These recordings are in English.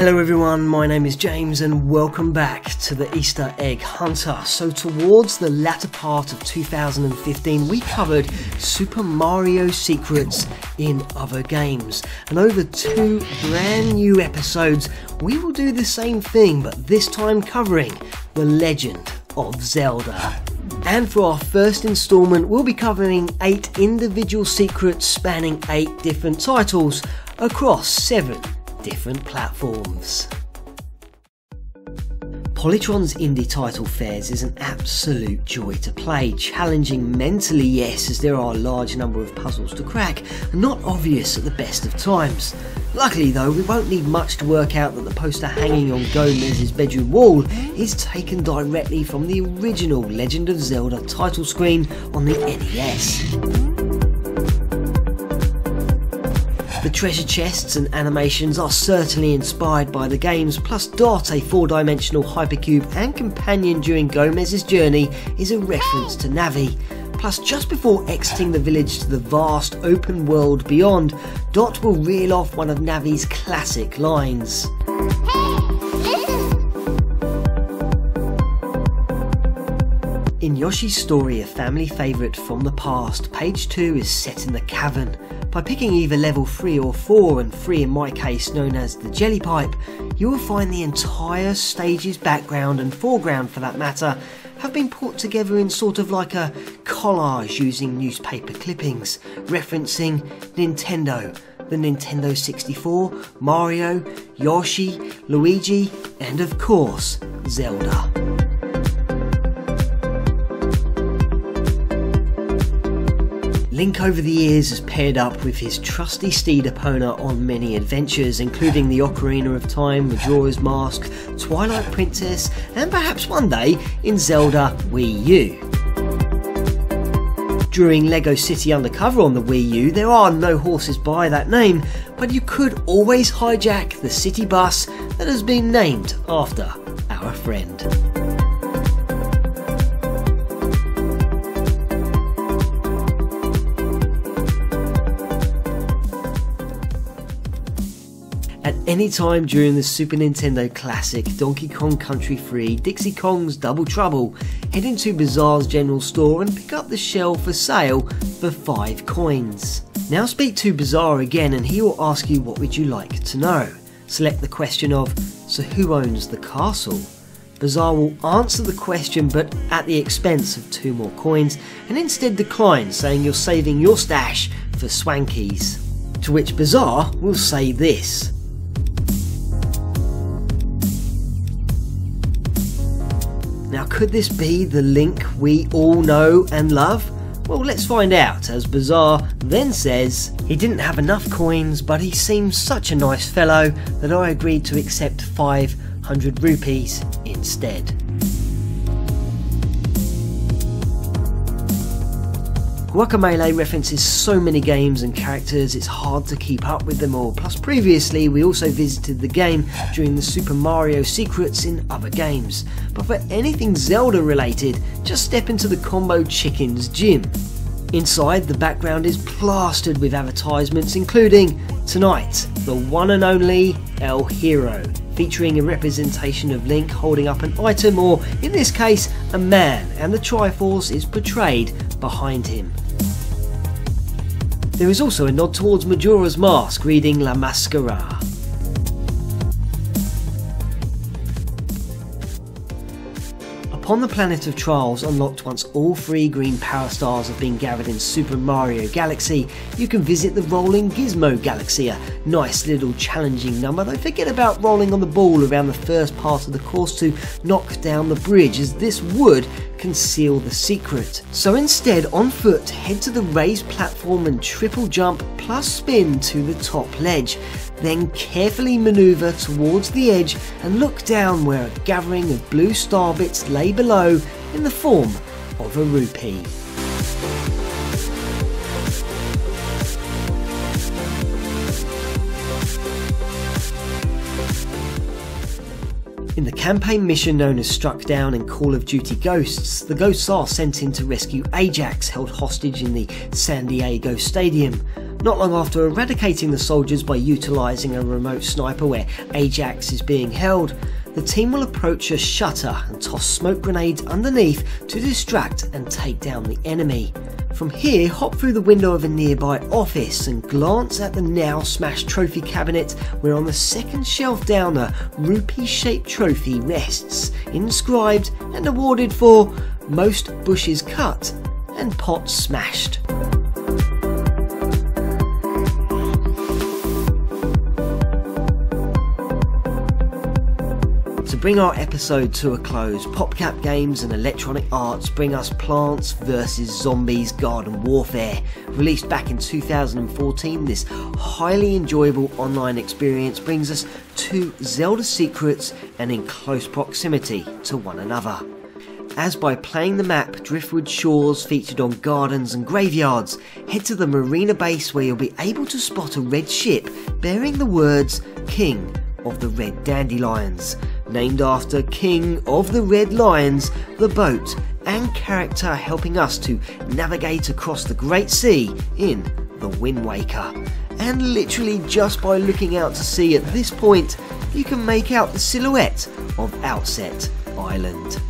Hello everyone, my name is James and welcome back to the Easter Egg Hunter. So towards the latter part of 2015 we covered Super Mario Secrets in other games and over two brand new episodes we will do the same thing but this time covering The Legend of Zelda. And for our first instalment, we'll be covering 8 individual secrets spanning 8 different titles across 7 different platforms. Polytron's indie title Fez is an absolute joy to play, challenging mentally yes as there are a large number of puzzles to crack, and not obvious at the best of times. Luckily though, we won't need much to work out that the poster hanging on Gomez's bedroom wall is taken directly from the original Legend of Zelda title screen on the NES. The treasure chests and animations are certainly inspired by the games, plus Dot, a four-dimensional hypercube and companion during Gomez's journey, is a reference to Navi. Plus, just before exiting the village to the vast open world beyond, Dot will reel off one of Navi's classic lines. In Yoshi's story, a family favourite from the past, page 2 is set in the cavern. By picking either level 3 or 4, and 3 in my case known as the Jelly Pipe, you will find the entire stage's background and foreground for that matter have been put together in sort of like a collage using newspaper clippings, referencing Nintendo, the Nintendo 64, Mario, Yoshi, Luigi, and of course, Zelda. Link over the years has paired up with his trusty steed Epona on many adventures, including the Ocarina of Time, Majora's Mask, Twilight Princess, and perhaps one day in Zelda Wii U. During LEGO City Undercover on the Wii U, there are no horses by that name, but you could always hijack the city bus that has been named after our friend. At any time during the Super Nintendo classic Donkey Kong Country 3 Dixie Kong's Double Trouble, head into Bazaar's general store and pick up the shell for sale for 5 coins. Now speak to Bazaar again and he will ask you what would you like to know. Select the question of, so who owns the castle? Bazaar will answer the question but at the expense of two more coins and instead decline saying you're saving your stash for Swanky's. To which Bazaar will say this. Now, could this be the Link we all know and love? Well, let's find out, as Bazaar then says, He didn't have enough coins, but he seemed such a nice fellow that I agreed to accept 500 rupees instead. Guacamelee references so many games and characters it's hard to keep up with them all, plus previously we also visited the game during the Super Mario secrets in other games. But for anything Zelda related, just step into the Combo Chickens gym. Inside, the background is plastered with advertisements including tonight, the one and only El Hero, featuring a representation of Link holding up an item or, in this case, a man, and the Triforce is portrayed behind him. There is also a nod towards Majora's Mask reading La Mascara. Upon the planet of Trials unlocked once all three green power stars have been gathered in Super Mario Galaxy, you can visit the Rolling Gizmo Galaxy, a nice little challenging number, though forget about rolling on the ball around the first part of the course to knock down the bridge as this would conceal the secret. So instead, on foot, head to the raised platform and triple jump plus spin to the top ledge. Then carefully maneuver towards the edge and look down where a gathering of blue star bits lay below in the form of a rupee. In the campaign mission known as Struck Down in Call of Duty Ghosts, the ghosts are sent in to rescue Ajax held hostage in the San Diego Stadium. Not long after eradicating the soldiers by utilising a remote sniper where Ajax is being held, the team will approach a shutter and toss smoke grenades underneath to distract and take down the enemy. From here, hop through the window of a nearby office and glance at the now smashed trophy cabinet where on the second shelf down a rupee shaped trophy rests, inscribed and awarded for most bushes cut and pots smashed. Bring our episode to a close, PopCap Games and Electronic Arts bring us Plants vs Zombies Garden Warfare. Released back in 2014, this highly enjoyable online experience brings us to Zelda secrets and in close proximity to one another as by playing the map Driftwood Shores featured on gardens and graveyards, head to the marina base where you'll be able to spot a red ship bearing the words King of the Red Dandelions, named after King of the Red Lions, the boat and character helping us to navigate across the Great Sea in The Wind Waker. And literally just by looking out to sea at this point, you can make out the silhouette of Outset Island.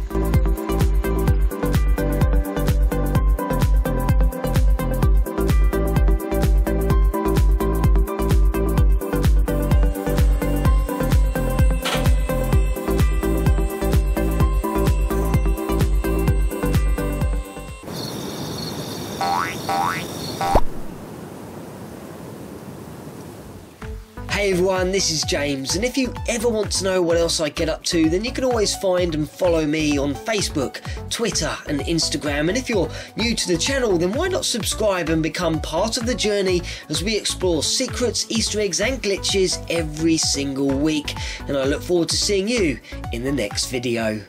Hey everyone, this is James, and if you ever want to know what else I get up to, then you can always find and follow me on Facebook, Twitter, and Instagram. And if you're new to the channel, then why not subscribe and become part of the journey as we explore secrets, Easter eggs, and glitches every single week. And I look forward to seeing you in the next video.